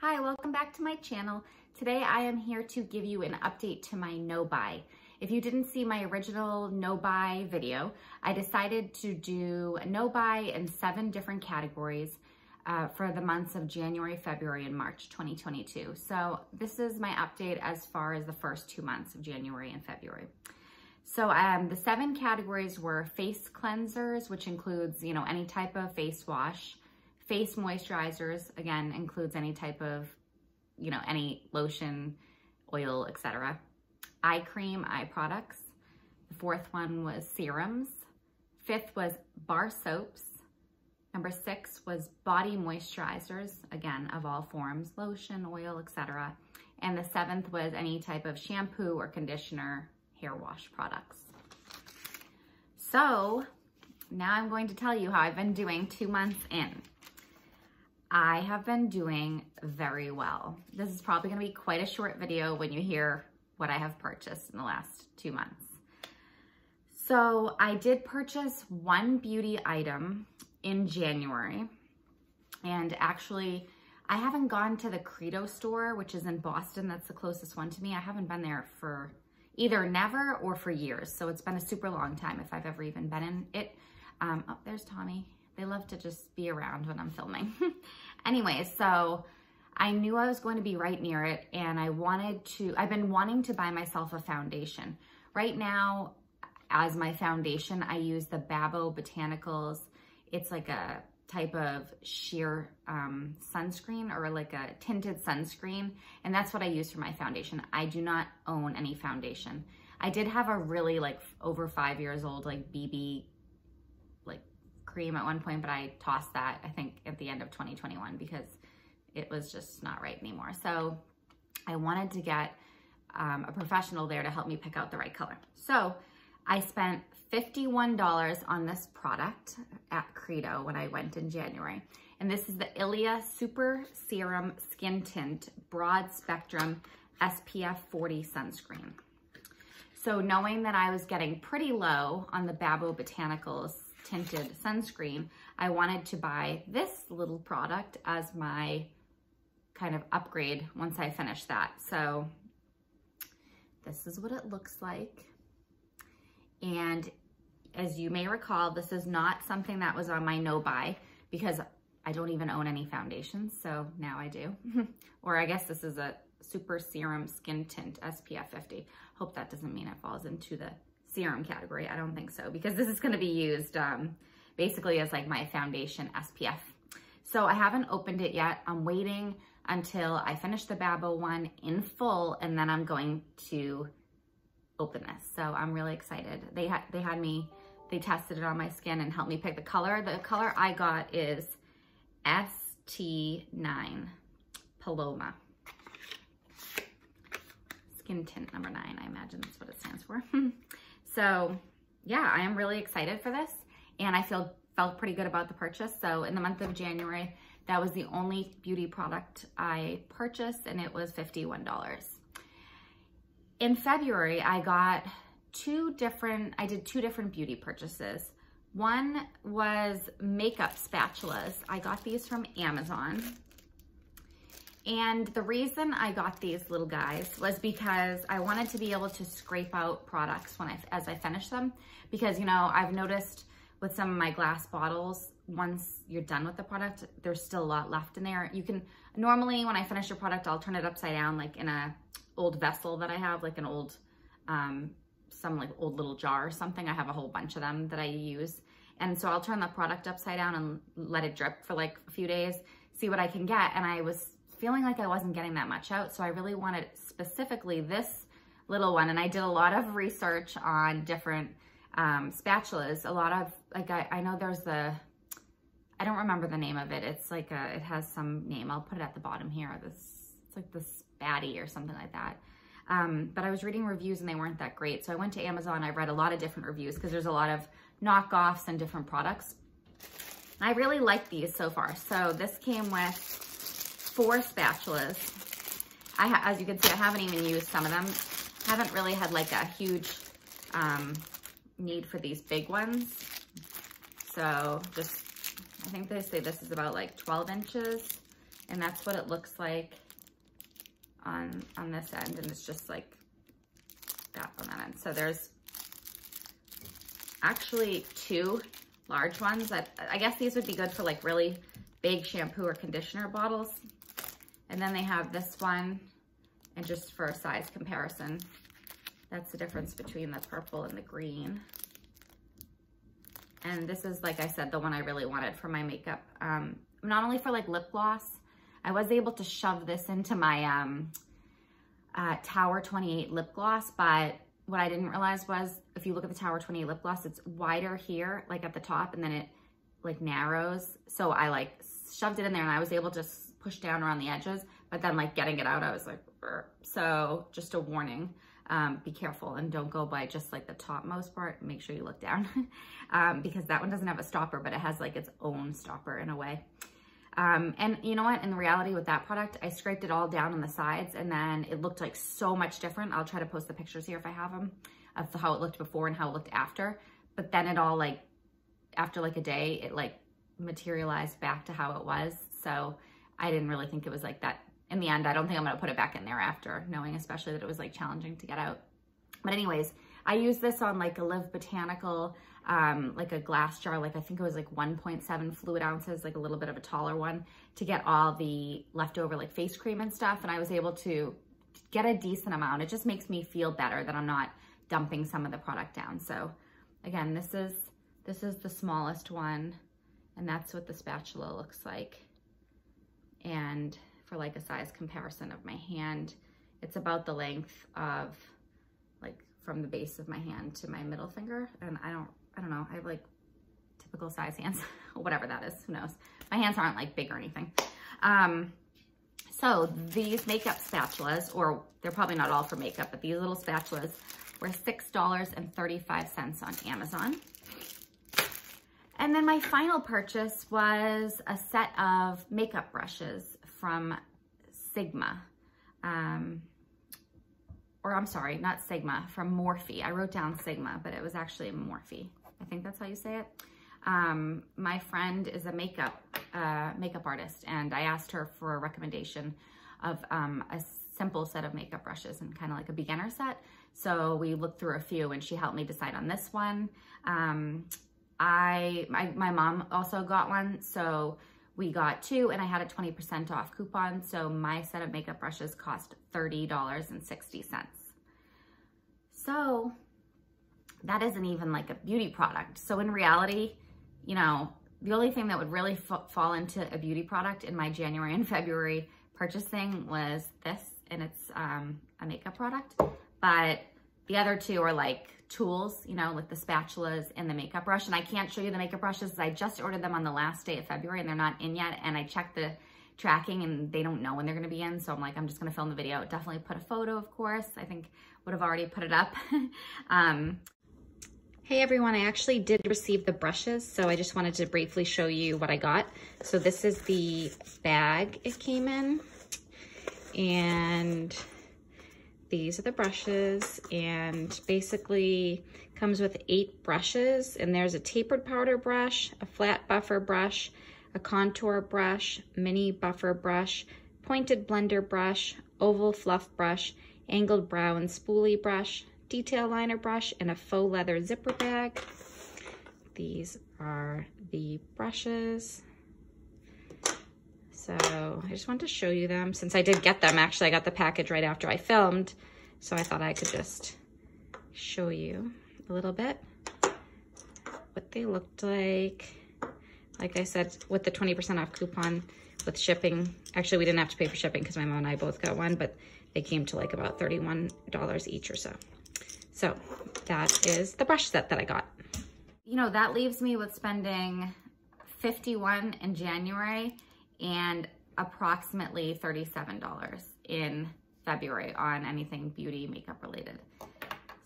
Hi, welcome back to my channel. Today I am here to give you an update to my no buy. If you didn't see my original no buy video, I decided to do a no buy in seven different categories uh, for the months of January, February, and March 2022. So this is my update as far as the first two months of January and February. So um, the seven categories were face cleansers, which includes, you know, any type of face wash, face moisturizers, again, includes any type of, you know, any lotion, oil, etc. Eye cream, eye products. The fourth one was serums. Fifth was bar soaps. Number six was body moisturizers, again, of all forms, lotion, oil, etc. And the seventh was any type of shampoo or conditioner, hair wash products. So now I'm going to tell you how I've been doing two months in. I have been doing very well. This is probably gonna be quite a short video when you hear what I have purchased in the last two months. So I did purchase one beauty item in January. And actually, I haven't gone to the Credo store, which is in Boston. That's the closest one to me. I haven't been there for either never or for years. So it's been a super long time if I've ever even been in it. Um, oh, there's Tommy. They love to just be around when I'm filming. anyway, so I knew I was going to be right near it and I wanted to, I've been wanting to buy myself a foundation. Right now, as my foundation, I use the Babo Botanicals. It's like a type of sheer um, sunscreen or like a tinted sunscreen. And that's what I use for my foundation. I do not own any foundation. I did have a really like over five years old like BB cream at one point, but I tossed that I think at the end of 2021 because it was just not right anymore. So I wanted to get um, a professional there to help me pick out the right color. So I spent $51 on this product at Credo when I went in January. And this is the Ilia Super Serum Skin Tint Broad Spectrum SPF 40 Sunscreen. So knowing that I was getting pretty low on the Babo Botanicals tinted sunscreen, I wanted to buy this little product as my kind of upgrade once I finish that. So this is what it looks like. And as you may recall, this is not something that was on my no buy because I don't even own any foundations. So now I do. or I guess this is a super serum skin tint SPF 50. Hope that doesn't mean it falls into the serum category. I don't think so because this is going to be used um, basically as like my foundation SPF. So I haven't opened it yet. I'm waiting until I finish the Babo one in full and then I'm going to open this. So I'm really excited. They had they had me, they tested it on my skin and helped me pick the color. The color I got is ST9 Paloma. Skin tint number nine, I imagine that's what it stands for. so yeah, I am really excited for this and I feel felt pretty good about the purchase. So in the month of January, that was the only beauty product I purchased and it was $51 in February, I got two different, I did two different beauty purchases. One was makeup spatulas. I got these from Amazon. And the reason I got these little guys was because I wanted to be able to scrape out products when I, as I finish them. Because, you know, I've noticed with some of my glass bottles, once you're done with the product, there's still a lot left in there. You can, normally when I finish a product, I'll turn it upside down like in a old vessel that I have, like an old, um, some like old little jar or something. I have a whole bunch of them that I use. And so I'll turn the product upside down and let it drip for like a few days, see what I can get. And I was feeling like I wasn't getting that much out. So I really wanted specifically this little one. And I did a lot of research on different um, spatulas. A lot of, like, I, I know there's the, I don't remember the name of it. It's like a, it has some name. I'll put it at the bottom here. This, it's like the spatty or something like that. Um, but I was reading reviews and they weren't that great. So I went to Amazon. I read a lot of different reviews because there's a lot of knockoffs and different products. I really like these so far. So this came with four spatulas. I as you can see, I haven't even used some of them. Haven't really had like a huge um, need for these big ones. So just, I think they say this is about like 12 inches And that's what it looks like on, on this end. And it's just like that on that end. So there's actually two large ones that I guess these would be good for like really big shampoo or conditioner bottles. And then they have this one and just for a size comparison, that's the difference between the purple and the green. And this is, like I said, the one I really wanted for my makeup. Um, not only for like lip gloss, I was able to shove this into my um, uh, Tower 28 lip gloss, but what I didn't realize was if you look at the Tower 28 lip gloss, it's wider here, like at the top, and then it like narrows. So I like shoved it in there and I was able to push down around the edges, but then like getting it out, I was like, so just a warning. Um, be careful and don't go by just like the topmost part. Make sure you look down um, because that one doesn't have a stopper, but it has like its own stopper in a way. Um, and you know what, in reality with that product, I scraped it all down on the sides and then it looked like so much different. I'll try to post the pictures here if I have them of how it looked before and how it looked after. But then it all like, after like a day, it like materialized back to how it was. So I didn't really think it was like that. In the end, I don't think I'm gonna put it back in there after knowing especially that it was like challenging to get out. But anyways, I use this on like a Live Botanical um, like a glass jar, like I think it was like 1.7 fluid ounces, like a little bit of a taller one to get all the leftover like face cream and stuff. And I was able to get a decent amount. It just makes me feel better that I'm not dumping some of the product down. So again, this is, this is the smallest one and that's what the spatula looks like. And for like a size comparison of my hand, it's about the length of like from the base of my hand to my middle finger. And I don't I don't know, I have like typical size hands, whatever that is, who knows. My hands aren't like big or anything. Um, so these makeup spatulas, or they're probably not all for makeup, but these little spatulas were $6.35 on Amazon. And then my final purchase was a set of makeup brushes from Sigma. Um, or I'm sorry, not Sigma, from Morphe. I wrote down Sigma, but it was actually Morphe. I think that's how you say it. Um, my friend is a makeup uh, makeup artist, and I asked her for a recommendation of um, a simple set of makeup brushes and kind of like a beginner set. So we looked through a few, and she helped me decide on this one. Um, I my, my mom also got one, so we got two, and I had a 20% off coupon. So my set of makeup brushes cost $30.60. So that isn't even like a beauty product. So in reality, you know, the only thing that would really fall into a beauty product in my January and February purchasing was this, and it's um, a makeup product. But the other two are like tools, you know, like the spatulas and the makeup brush. And I can't show you the makeup brushes. I just ordered them on the last day of February and they're not in yet. And I checked the tracking and they don't know when they're going to be in. So I'm like, I'm just going to film the video. Definitely put a photo, of course. I think would have already put it up. um, Hey everyone, I actually did receive the brushes, so I just wanted to briefly show you what I got. So this is the bag it came in, and these are the brushes, and basically comes with eight brushes, and there's a tapered powder brush, a flat buffer brush, a contour brush, mini buffer brush, pointed blender brush, oval fluff brush, angled brow and spoolie brush, detail liner brush and a faux leather zipper bag. These are the brushes. So I just wanted to show you them since I did get them. Actually, I got the package right after I filmed. So I thought I could just show you a little bit what they looked like. Like I said, with the 20% off coupon with shipping. Actually, we didn't have to pay for shipping because my mom and I both got one, but they came to like about $31 each or so. So that is the brush set that I got. You know, that leaves me with spending 51 in January and approximately $37 in February on anything beauty makeup related.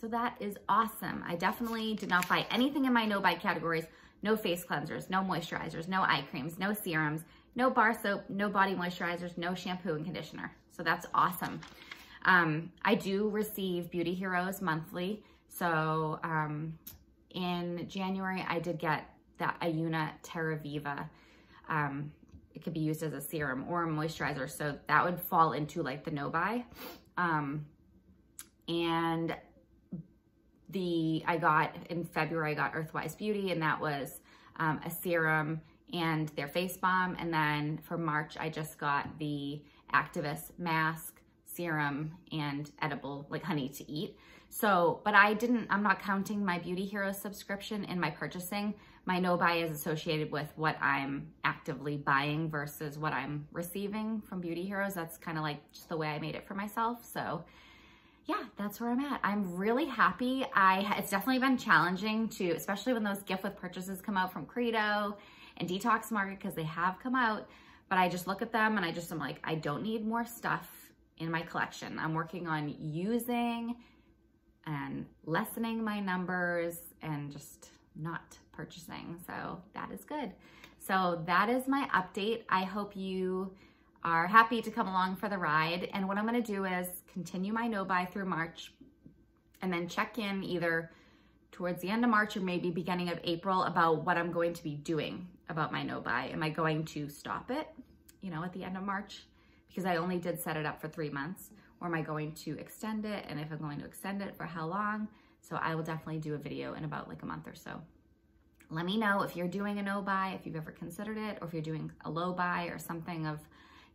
So that is awesome. I definitely did not buy anything in my no buy categories. No face cleansers, no moisturizers, no eye creams, no serums, no bar soap, no body moisturizers, no shampoo and conditioner. So that's awesome. Um, I do receive Beauty Heroes monthly. So um, in January, I did get that Ayuna Terra Viva. Um, it could be used as a serum or a moisturizer. So that would fall into like the no buy. Um, and the, I got in February, I got Earthwise Beauty and that was um, a serum and their face balm. And then for March, I just got the Activist mask, serum, and edible, like honey to eat. So, but I didn't, I'm not counting my Beauty Hero subscription in my purchasing. My no buy is associated with what I'm actively buying versus what I'm receiving from Beauty Heroes. That's kind of like just the way I made it for myself. So yeah, that's where I'm at. I'm really happy. I It's definitely been challenging to, especially when those gift with purchases come out from Credo and Detox Market because they have come out. But I just look at them and I just am like, I don't need more stuff in my collection. I'm working on using and lessening my numbers and just not purchasing. So that is good. So that is my update. I hope you are happy to come along for the ride. And what I'm gonna do is continue my no buy through March and then check in either towards the end of March or maybe beginning of April about what I'm going to be doing about my no buy. Am I going to stop it, you know, at the end of March? Because I only did set it up for three months. Or am I going to extend it? And if I'm going to extend it, for how long? So I will definitely do a video in about like a month or so. Let me know if you're doing a no buy, if you've ever considered it, or if you're doing a low buy or something of,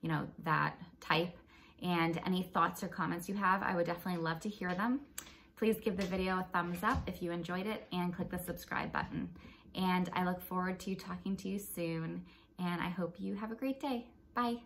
you know, that type. And any thoughts or comments you have, I would definitely love to hear them. Please give the video a thumbs up if you enjoyed it and click the subscribe button. And I look forward to talking to you soon. And I hope you have a great day. Bye.